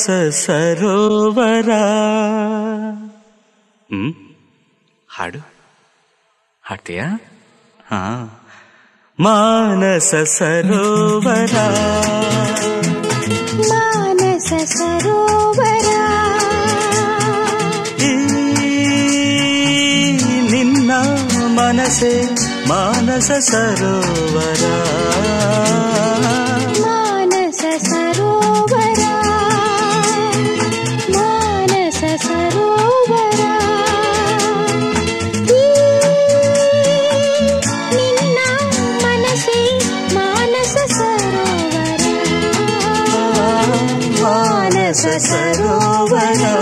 ಮಾನಸ ಸರೋವರ. ಹ್ಮ್? ಹಾಡು? ಹಾಡ್ತೀಯಾ? ಹಾ. ಮಾನಸ ಸರೋವರ. ಮಾನಸ ಸರೋವರ. ನಿನ್ನ ಮನಸೆ ಮಾನಸ ಸರೋವರ. ரச சரோவரா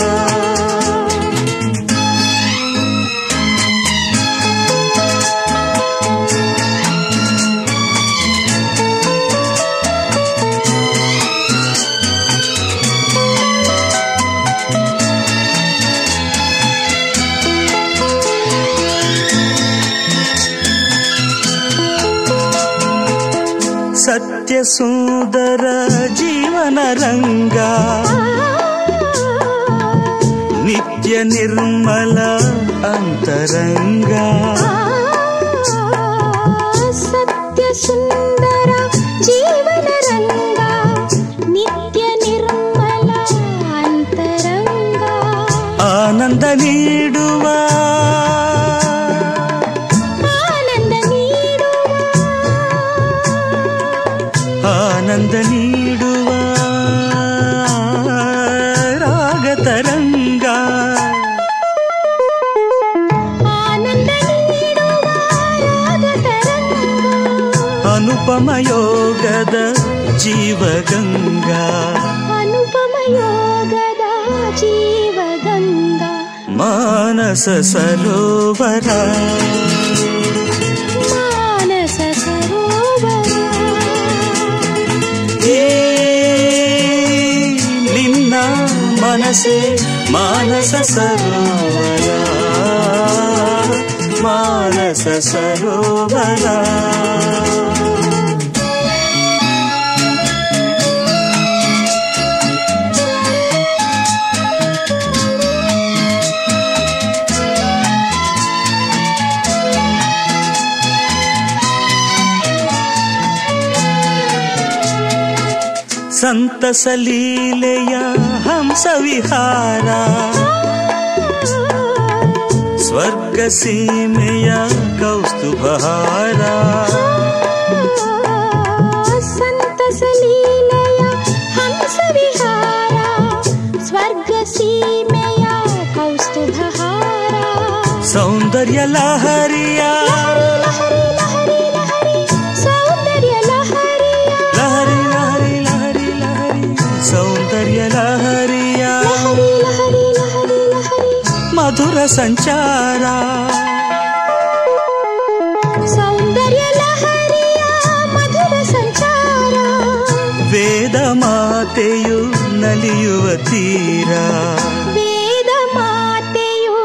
சத்யசுந்தரா నూతన రంగా నిత్య నిర్మల అంతరంగా. సత్య నిత్య నిర్మల ఆనంద నీడువా? మానస సరోవర. నిన్న మనసే మానస సరోవరా. మానస సరోవరా. ಸಂತಸ ಲೀಲೆಯ ಹಂಸ ವಿಹಾರ ಸ್ವರ್ಗ ಸೀಮೆಯ ಕೌಸ್ತುಭಹಾರ ಸಂತಸ ಲೀಲೆಯ ಹಂಸ ವಿಹಾರ ಸ್ವರ್ಗ ಸೀಮೆಯ ಕೌಸ್ತುಭಹಾರ ಸೌಂದರ್ಯ ಲಹರಿಯ ಮಧುರ ಸಂಚಾರ ಸೌಂದರ್ಯ ಲಹರಿಯ ಮಧುರ ಸಂಚಾರ ವೇದ ಮಾತೆಯು ನಲಿಯುವ ತೀರ ವೇದ ಮಾತೆಯು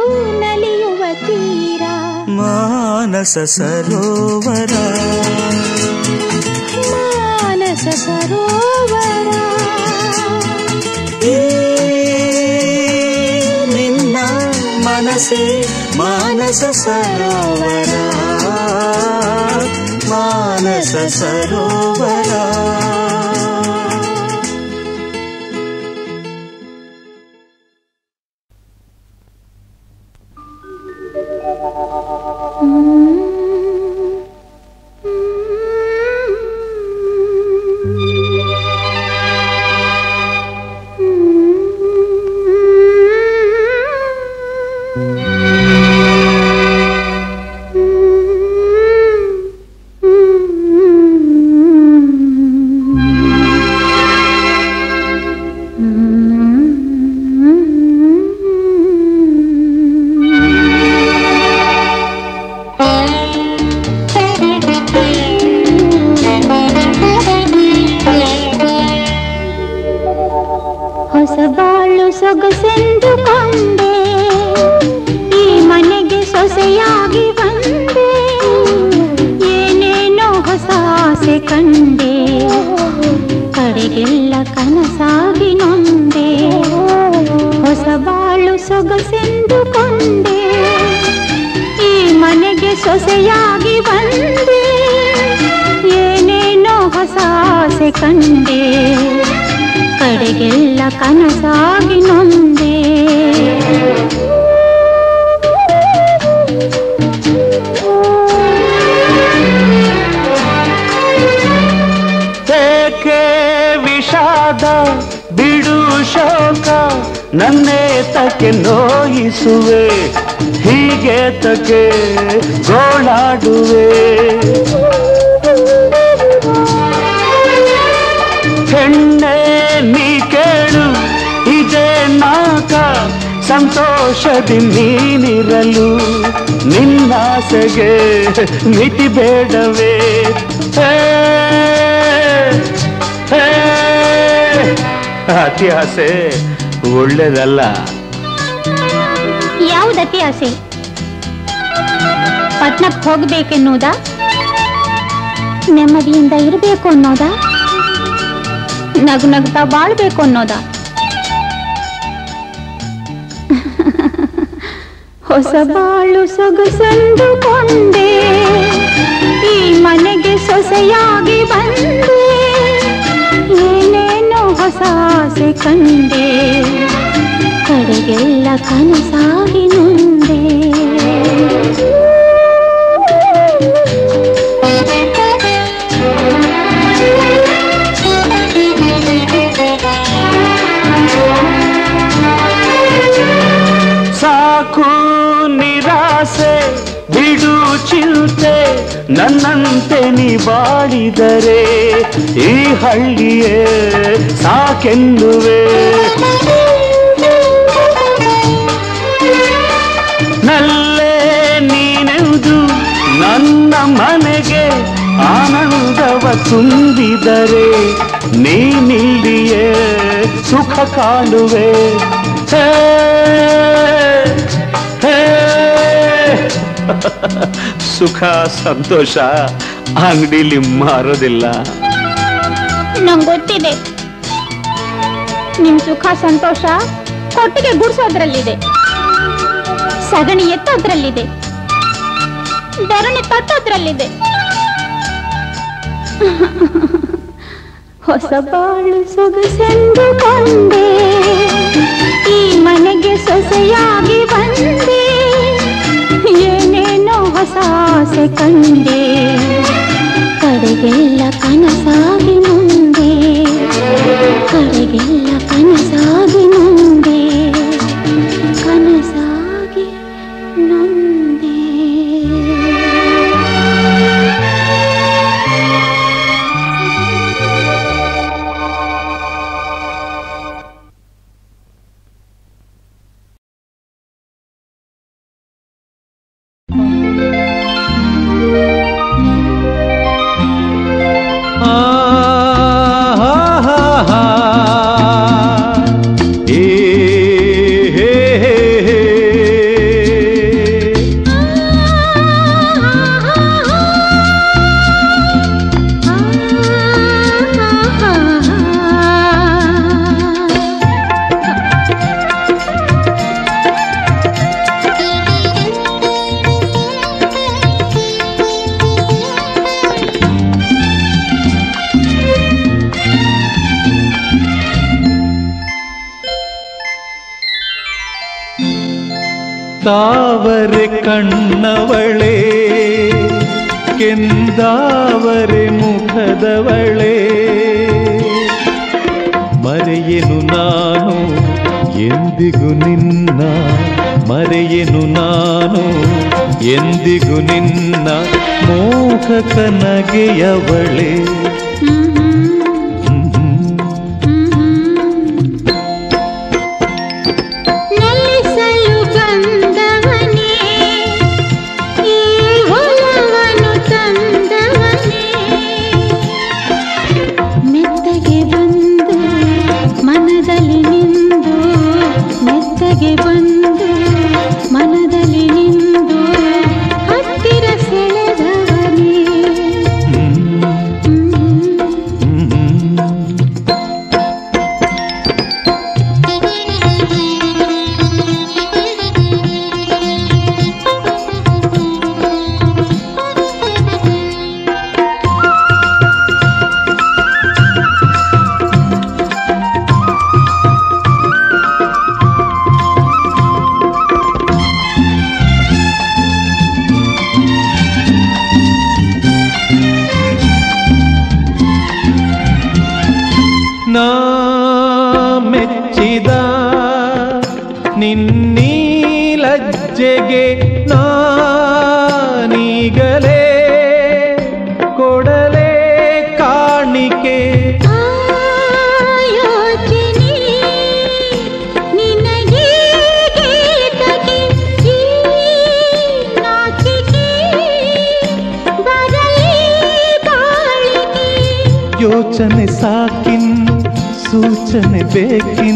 ನಲಿಯುವ ತೀರ ಮಾನಸ ಸರೋವರ ಮಾನಸ ಸರೋವರ मानस सरोवरा मानस सरोवरा। ಕಂಡೆ. ಕಡೆಗೆಲ್ಲ ಕನಸಾಗಿ ನೊಂದೆ. ವಿಷಾದ ಬಿಡು ಶೋಕ ನನ್ನೇತಕ್ಕೆ ನೋಯಿಸುವೆ ಹೀಗೆ ತಕ್ಕೆ ಗೋಳಾಡುವೆ? ಸಂತೋಷದಿ ನೀನಿರಲು ನಿನ್ನಾಸೆಗೆ ಮಿತಿ ಬೇಡವೇ? ಹೇ, ಹೇ. ಅತಿ ಆಸೆ ಒಳ್ಳೇದಲ್ಲ. ಯಾವುದತಿ ಆಸೆ ಪಟ್ನಕ್ಕೆ ಹೋಗ್ಬೇಕೆನ್ನುವುದಾ? ನೆಮ್ಮದಿಯಿಂದ ಇರಬೇಕು ಅನ್ನೋದಾ? ನಗು ನಗ್ತಾ ಬಾಳ್ಬೇಕು ಅನ್ನೋದಾ? ಹೊಸ ಬಾಳು ಸೊಗಸಂದುಕೊಂಡೆ ಈ ಮನೆಗೆ ಸೊಸೆಯಾಗಿ ಬಂದೆ. ಏನೇನೋ ಹೊಸ ಆಸೆ ಕಂಡೆ. ಕಡೆಗೆಲ್ಲ ಕನಸಾಗಿ ನೊಂದೆ. ನನ್ನಂತೆ ನೀ ಬಾಳಿದರೆ ಈ ಹಳ್ಳಿಯೇ ಸಾಕೆನ್ನುವೆ ನಲ್ಲೇ ನೀನೆಂದು ನನ್ನ ಮನೆಗೆ ಆನಂದವ ತುಂಬಿದರೆ ನೀನಿಲ್ಲಿಯೇ ಸುಖ ಹೇ. ಸುಖ, ಸಂತೋಷ, ಅಂಗಡಿಲಿ ಮಾರೋದಿಲ್ಲ. ನಂಗೆ ಗೊತ್ತಿದೆ. ನಿಮ್ ಸುಖ, ಸಂತೋಷ ಕೊಟ್ಟಿಗೆ ಗುಡ್ಸೋದ್ರಲ್ಲಿದೆ. ಸಗಣಿ ಎತ್ತೋದ್ರಲ್ಲಿದೆ. ಧರಣಿ ತಟ್ಟೋದ್ರಲ್ಲಿದೆ. ಹೊಸ ಬಾಳು ಸೊಗಸೆಂದುಕೊಂಡೆ ಈ ಮನೆಗೆ ಸೊಸೆಯಾಗಿ ಬಂದೆ. ಆಸೆ ಕಂಡೆ. ಕಡೆಗೆಲ್ಲ ಕನಸಾಗಿ ತಾವರೆ ಕಣ್ಣವಳೆ ಕೆಂದಾವರೆ ಮುಖದವಳೆ. ಮರೆಯೆನು ನಾನು ಎಂದಿಗೂ ನಿನ್ನ. ಮರೆಯೆನು ನಾನು ಎಂದಿಗೂ ನಿನ್ನ. ಮೋಹಕ ನಗೆಯವಳೆ ಬೇಕಿ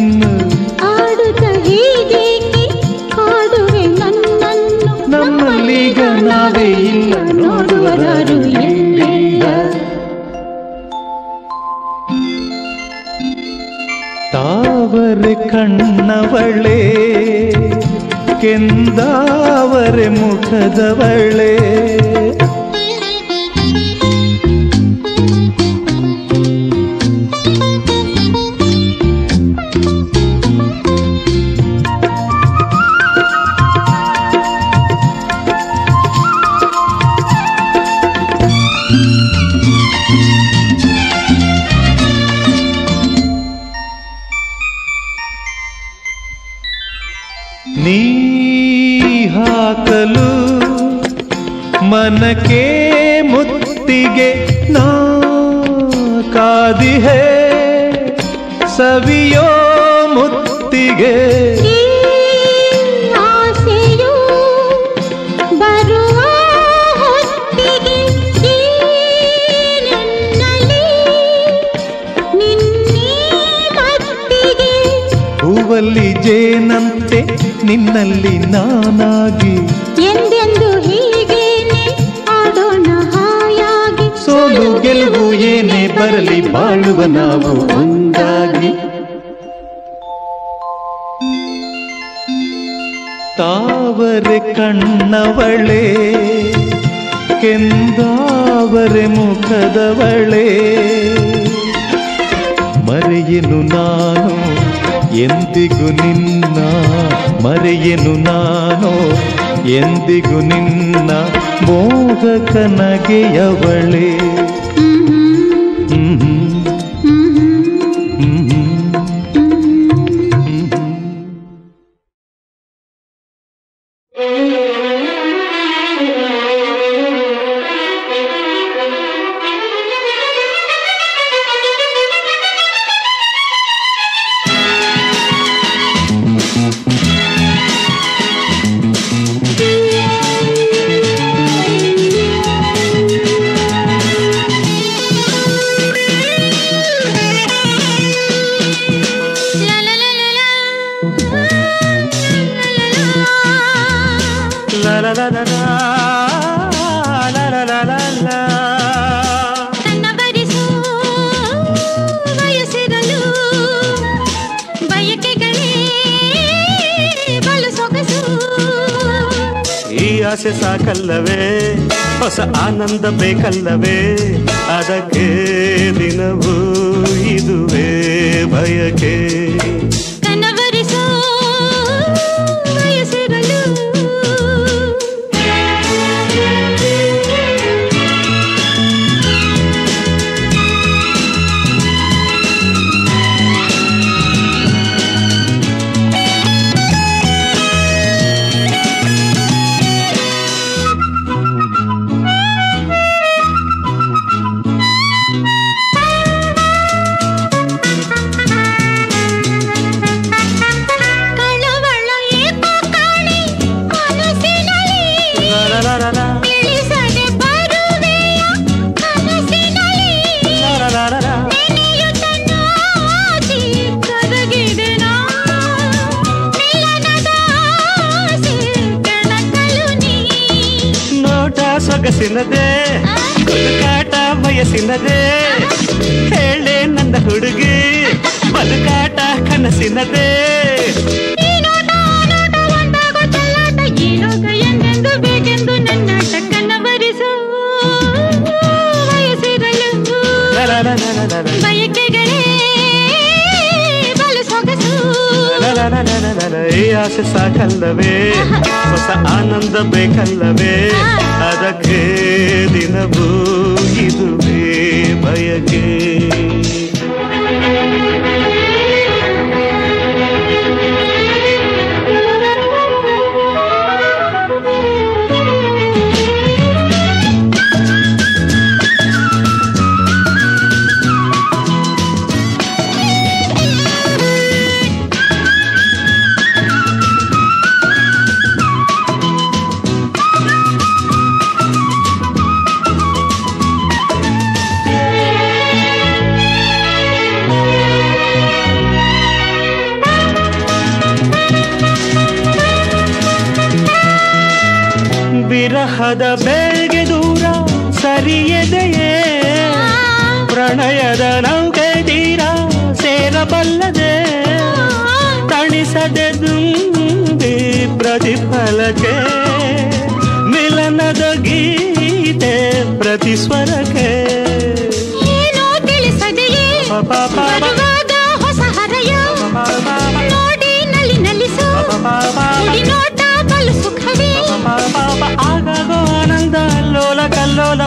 ಮೊದಲು ಮನಕ್ಕೆ ಮುತ್ತಿಗೆ ನಾ ಕಾದಿಹೆ ಸವಿಯೋ ಮುತ್ತಿಗೆ. ಹೂವಲ್ಲಿ ಜೇನಂತೆ ನಿನ್ನಲ್ಲಿ ನಾನಾಗಿ ನೋವು ಏನೇ ಬರಲಿ ಬಾಳುವ ನಾವು ಒಂದಾಗಿ. ತಾವರೆ ಕಣ್ಣವಳೆ, ಕೆಂದಾವರೆ ಮುಖದವಳೆ. ಮರೆಯನು ನಾನು, ಎಂದಿಗೂ ನಿನ್ನ. ಮರೆಯನು ನಾನು, ಎಂದಿಗೂ ನಿನ್ನ. ಮೋಹಕನಗೆಯವಳೇ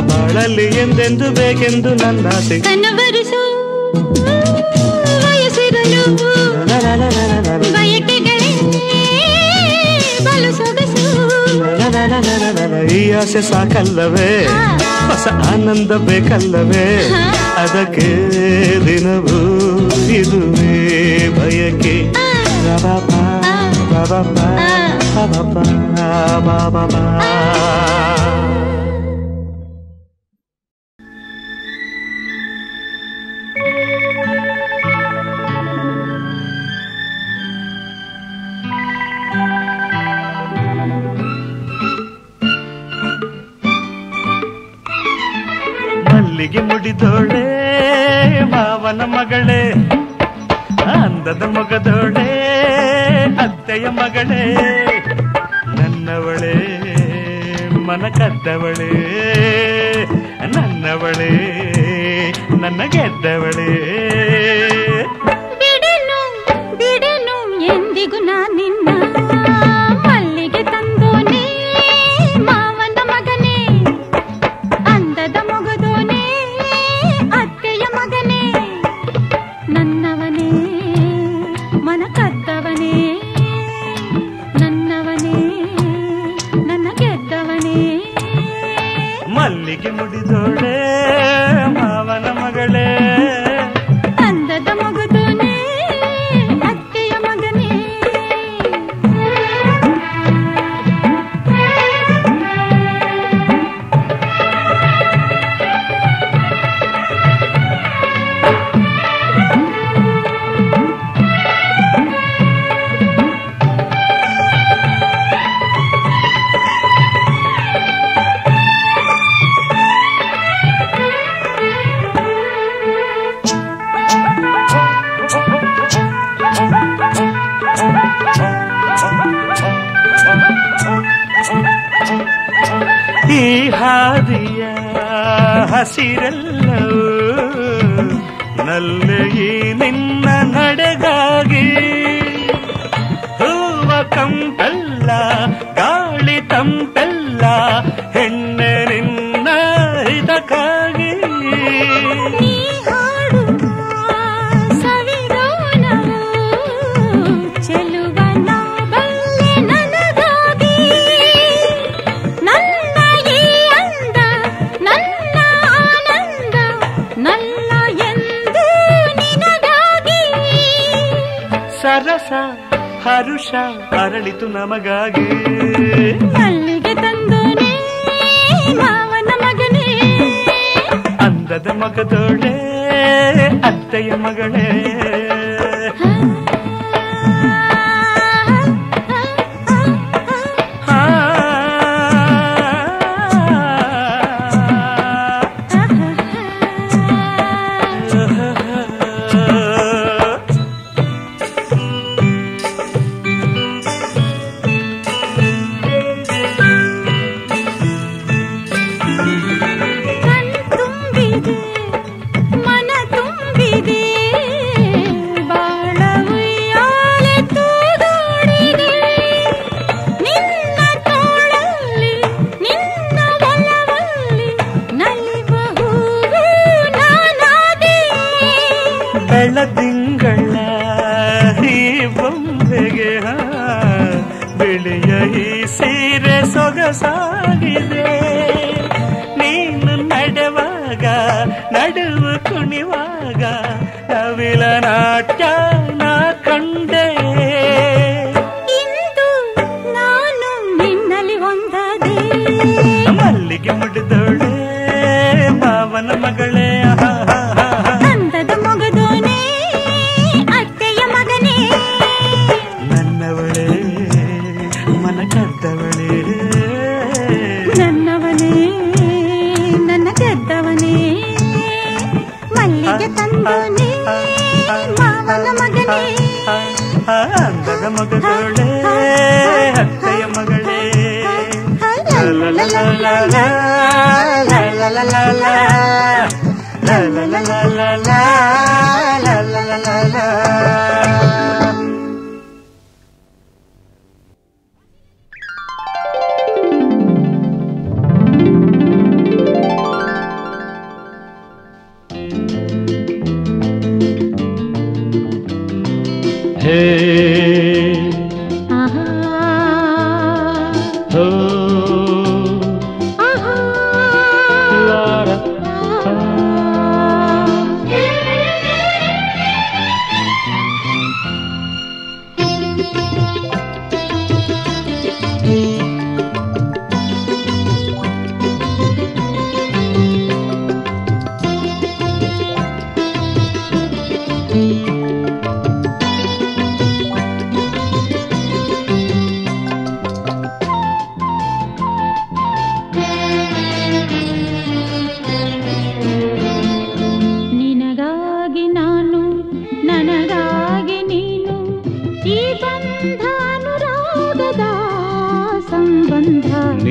ಬಾಳಲ್ಲಿ ಎಂದೆಂದು ಬೇಕೆಂದು ನನ್ನಾಸೆ ಕನವರಿಸು ವಯಸ್ಸಿರಲು ಈ ಆಸೆ ಸಾಕಲ್ಲವೇ ಹೊಸ ಆನಂದ ಬೇಕಲ್ಲವೇ ಅದಕ್ಕೆ ದಿನವೂ ಇದುವೇ ಬಯಕೆ ಬಾಬಾ ಬಾಬಾ ಬಾಬಾ ಬಾಬಾ ಮಗಳೇ ಅಂದದ ಮಗದೊಳೆ ಅತ್ತೆಯ ಮಗಳೇ ನನ್ನವಳೇ ಮನ ಕದ್ದವಳೇ ನನ್ನವಳೇ ನನ್ನ ಗೆದ್ದವಳೇ. నందునే మావల మగనే అందద మగదోళే అత్తయ్య మగళే la la la la la la la la la la la la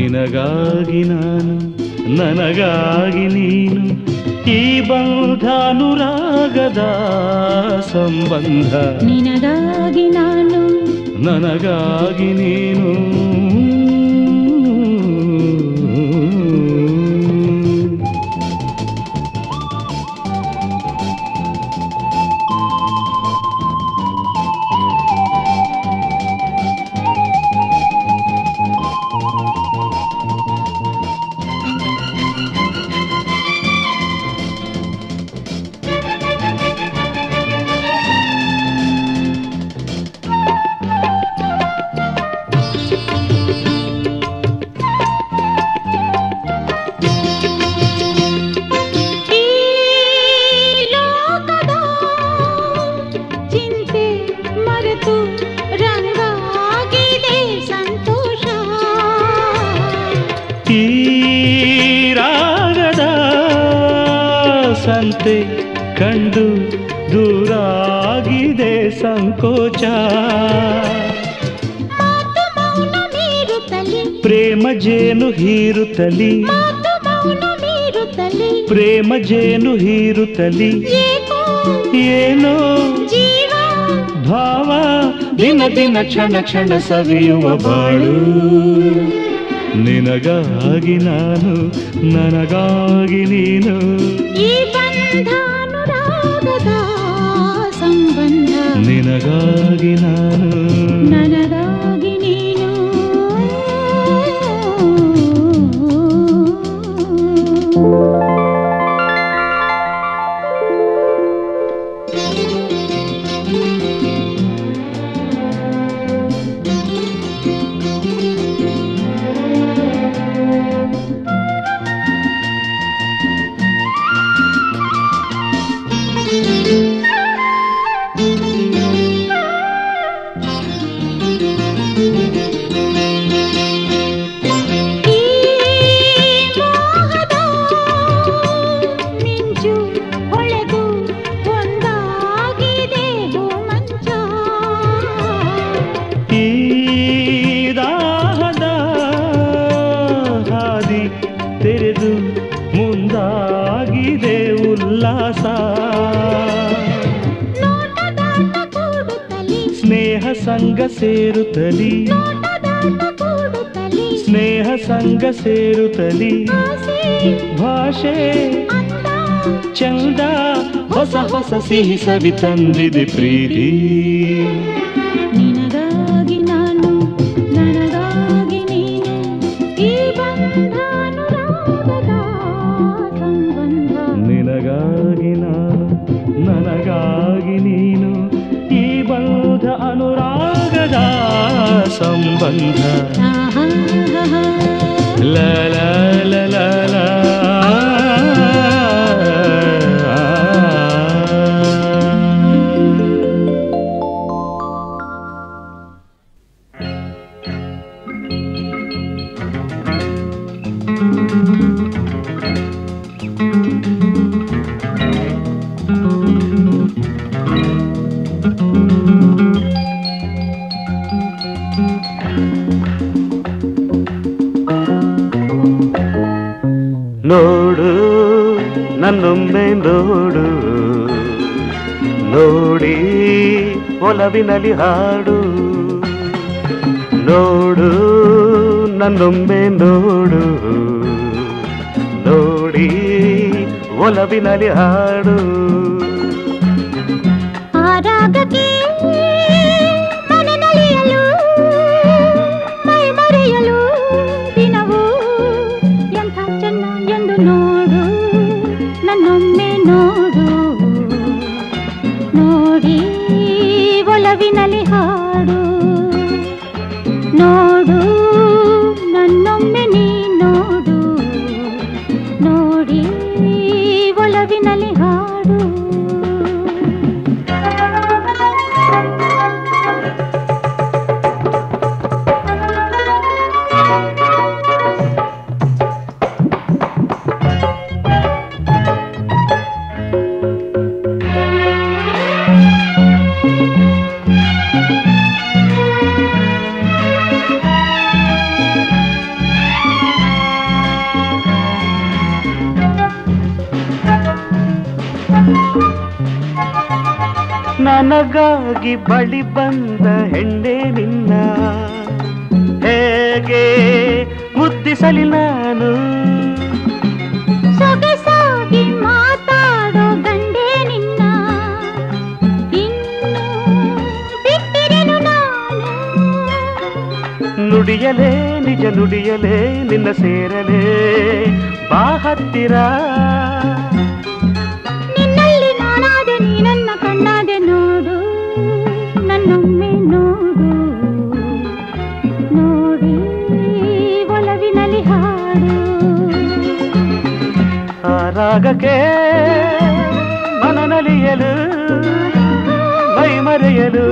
ನಿನಗಾಗಿ ನಾನು ನನಗಾಗಿ ನೀನು ಈ ಬಂಧಾನುರಾಗದ ಸಂಬಂಧ. ನಿನಗಾಗಿ ನಾನು ನನಗಾಗಿ ನೀನು ಪ್ರೇಮ ಜೇನು ಹೀರುತ್ತಲಿ. ಪ್ರೇಮ ಜೇನು ಹೀರುತ್ತಲಿ. ಏನೋ ಭಾವ ದಿನ ದಿನ ಕ್ಷಣ ಕ್ಷಣ ಸವಿಯುವ ಬಾಳು. ನಿನಗಾಗಿ ನಾನು ನನಗಾಗಿ ನೀನು. ನಿನಗಾಗಿ ನಾನು. ನನಗಾಗಿ ಉಲ್ಲಾಸ ನೋಟದಾಟ ಕೂಡುತ್ತಲಿ ಸ್ನೇಹ ಸಂಗ ಸೇರುತ್ತಲಿ ನೋಟದಾಟ ಕೂಡುತ್ತಲಿ ಸ್ನೇಹ ಸಂಗ ಸೇರುತ್ತಲಿ ಆಸೆ ಭಾಷೆ ಅಂದ ಚಂದ ಹೊಸ ಹೊಸ ಸಿಹಿ ಸವಿ ತಂದಿದೆ ಪ್ರೀತಿ बन्ध। ला ला ला। ಗಾಳಿ ಹಾಡು ನೋಡು ನನ್ನೊಮ್ಮೆ ನೋಡು ನೋಡಿ ಒಲವಿನಲ್ಲಿ ಹಾಡು ಹೋಗಿ ಬಳಿ ಬಂದ ಹೆಂಡೆ ನಿನ್ನ. ಹೇಗೆ ಮುದ್ದಿಸಲಿ ನಾನು? ಮಾತಾಡೋ ಗಂಡೆ ನಿನ್ನ. ನುಡಿಯಲೇ ನಿಜ ನುಡಿಯಲೇ ನಿನ್ನ ಸೇರಲೇ ಬಾ ಹತ್ತಿರ. ರಾಗಕ್ಕೆ ಮನನಲಿಯಲು ಮೈಮರೆಯಲು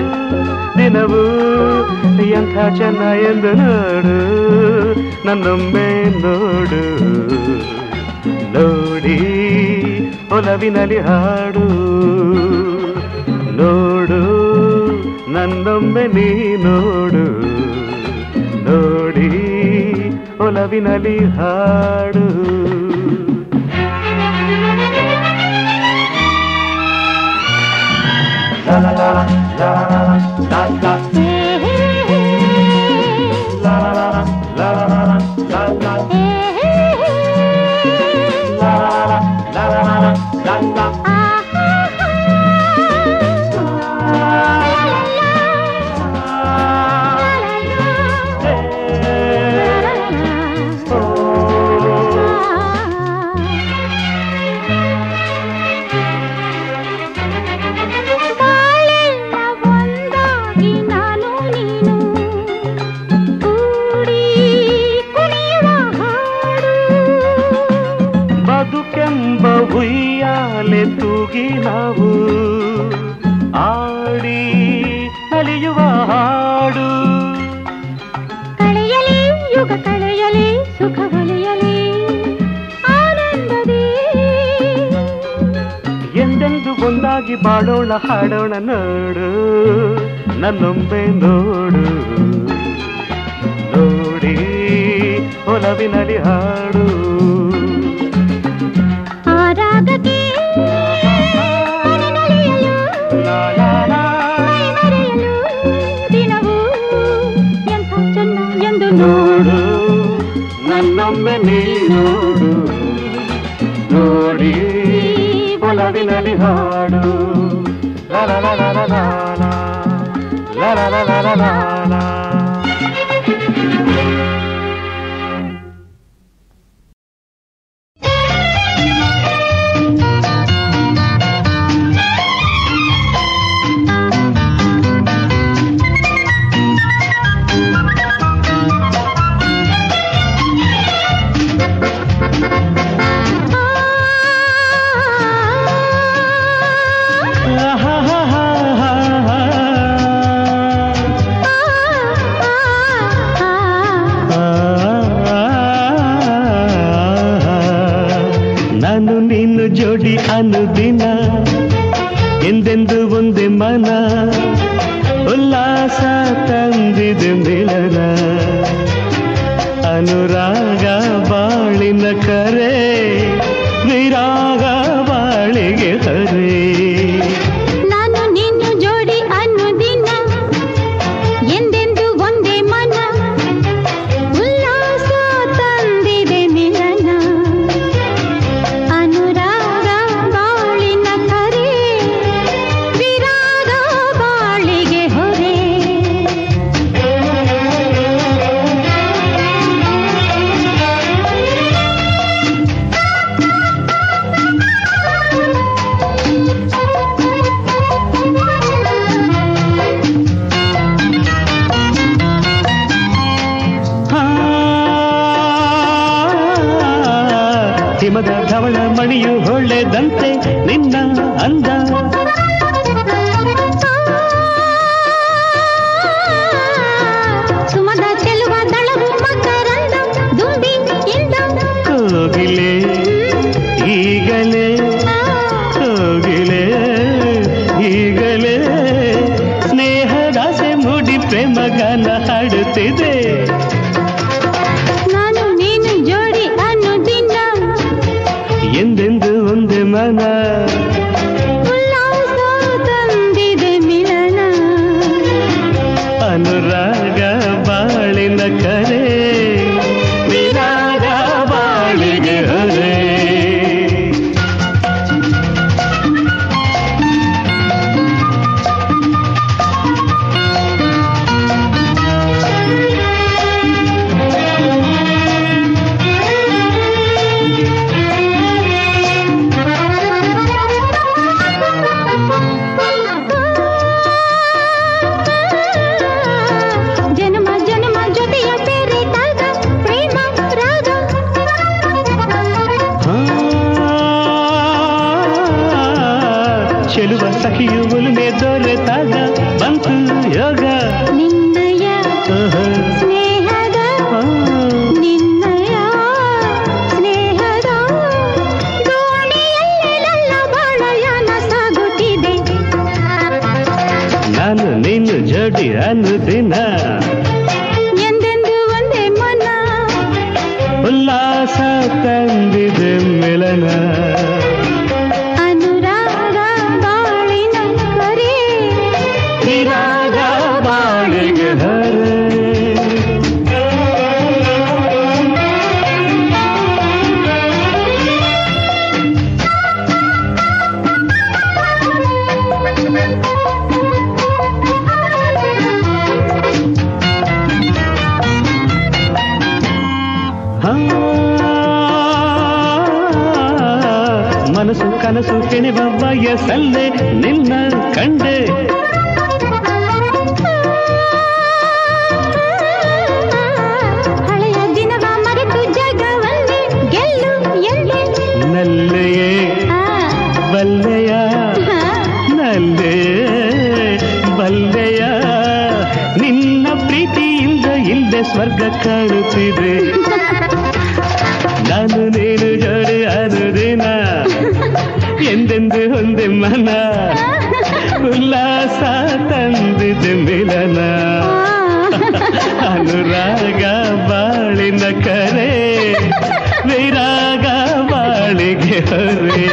ದಿನವೂ ಎಂಥ ಚೆನ್ನ ಎಂದು ನೋಡು ನನ್ನೊಮ್ಮೆ ನೋಡು ನೋಡಿ ಒಲವಿನಲ್ಲಿ ಹಾಡು ನೋಡು ನನ್ನೊಮ್ಮೆ ನೀ ನೋಡು ನೋಡಿ ಒಲವಿನಲ್ಲಿ ಹಾಡು la la la ಧವಳ ಮಣಿಯು ಹೊಳೆದಂತೆ ನಿನ್ನ ಅಂದ. aquí ದಿವ್ಯ ಸಲ್ಲೆ ನಿನ್ನ ಕಂಡೆ. ಹಳೆಯ ದಿನವ ಮರೆತು ಜಗವಲ್ಲಿ ಗೆಲ್ಲು ನಲ್ಲೆಯೇ ಬಲ್ಲೆಯ ನಲ್ಲೆ ಬಲ್ಲೆಯ. ನಿನ್ನ ಪ್ರೀತಿಯಿಂದ ಇಲ್ಲದೆ ಸ್ವರ್ಗ ಕಾಣುತ್ತಿದೆ ಮನ. ಉಲ್ಲಾಸ ತಂದಿದ ಮಿಲನ. ಅನುರಾಗ ಬಾಳಿನ ಕರೆ. ವೈರಾಗ ಬಾಳಿಗೆ ಹರೇ.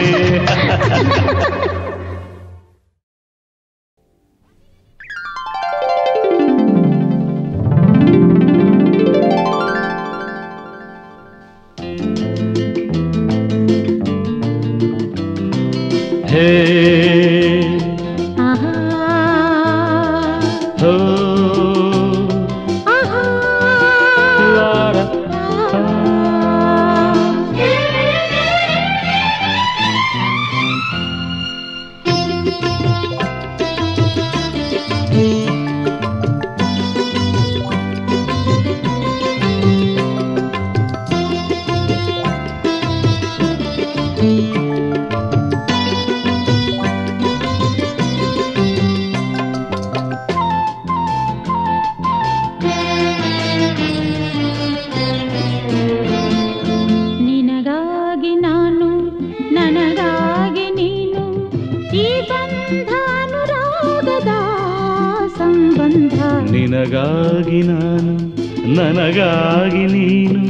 ನನಗಾಗಿ ನೀನು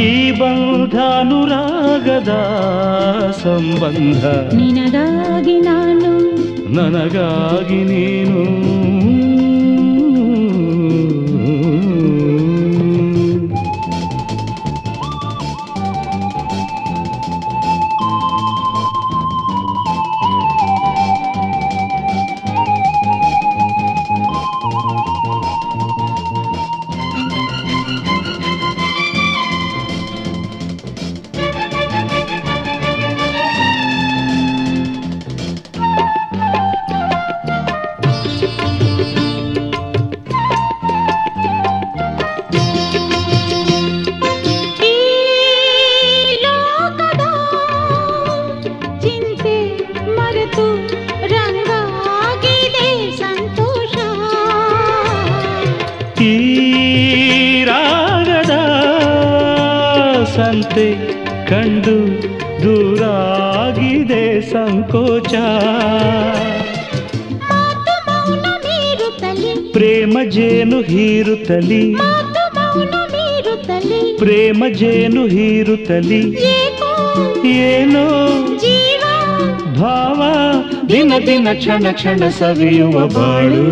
ಈ ಬಂಧಾನುರಾಗದ ಸಂಬಂಧ. ನಿನಗಾಗಿ ನಾನು ನನಗಾಗಿ ನೀನು ದೂರಾಗಿದೆ ಸಂಕೋಚ ಪ್ರೇಮ ಜೇನು ಹೀರುತ್ತಲಿ ಪ್ರೇಮ ಜೇನು ಹೀರುತ್ತಲಿ ಏನೋ ಭಾವ ದಿನ ದಿನ ಕ್ಷಣ ಕ್ಷಣ ಸವಿಯುವ ಬಾಳು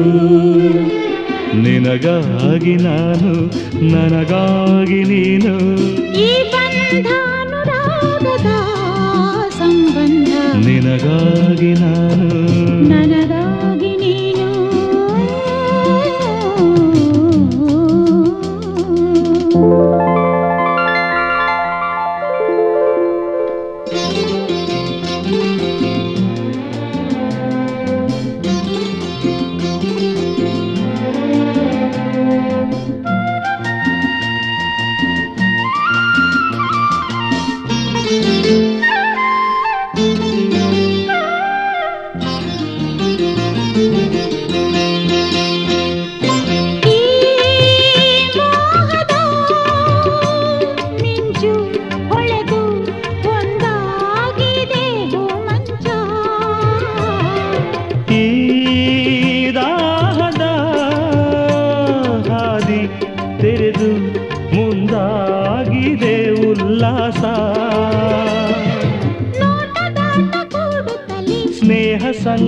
ನಿನಗಾಗಿ ನಾನು ನನಗಾಗಿ ನೀನು ಗದಾ ಸಂಬಂಧ. ನಿನಗಾಗಿ ನಾನು ನನಗಾ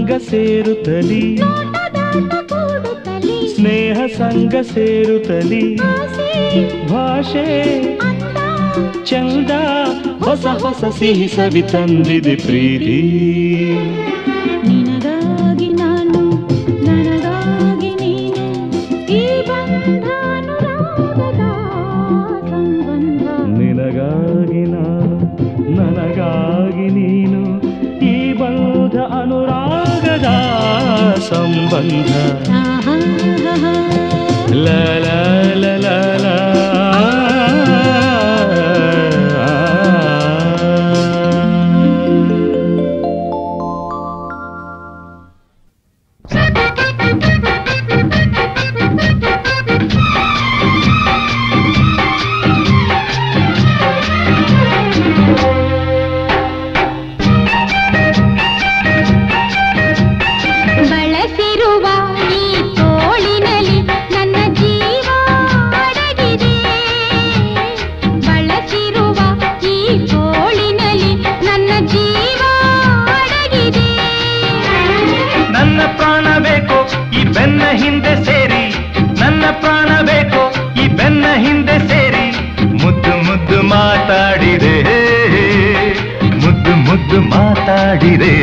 ಸಂಗ ಸೇರುತ್ತಲಿ. ಸ್ನೇಹ ಸಂಗ ಸೇರುತ್ತಲಿ. ಭಾಷೆ ಚಂದ ಹೊಸ ಹೊಸ ಸಿಹಿ ಸವಿ ತಂದಿದೆ ಪ್ರೀತಿ. संबंध। ला ला ला। ಮಾತಾಡಿದೆ.